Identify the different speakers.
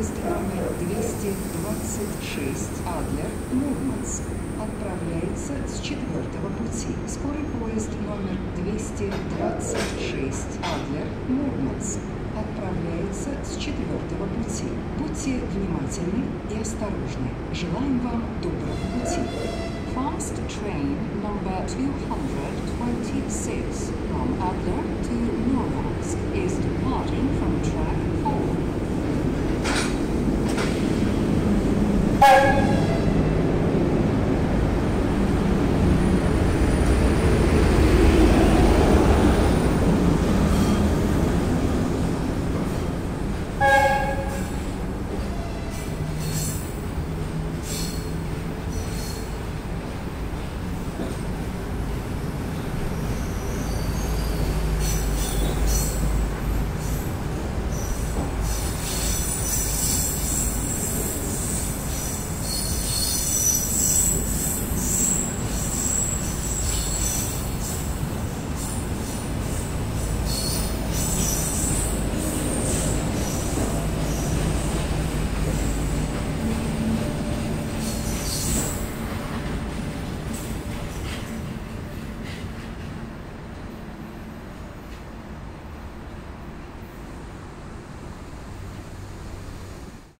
Speaker 1: Номер 226 Адлер, Мурманск. Отправляется с четвертого пути. Скорый поезд номер 226 Адлер, Мурманск. Отправляется с четвертого пути. Будьте внимательны и осторожны. Желаем вам доброго пути. Fast train number 226 from Adler to Thank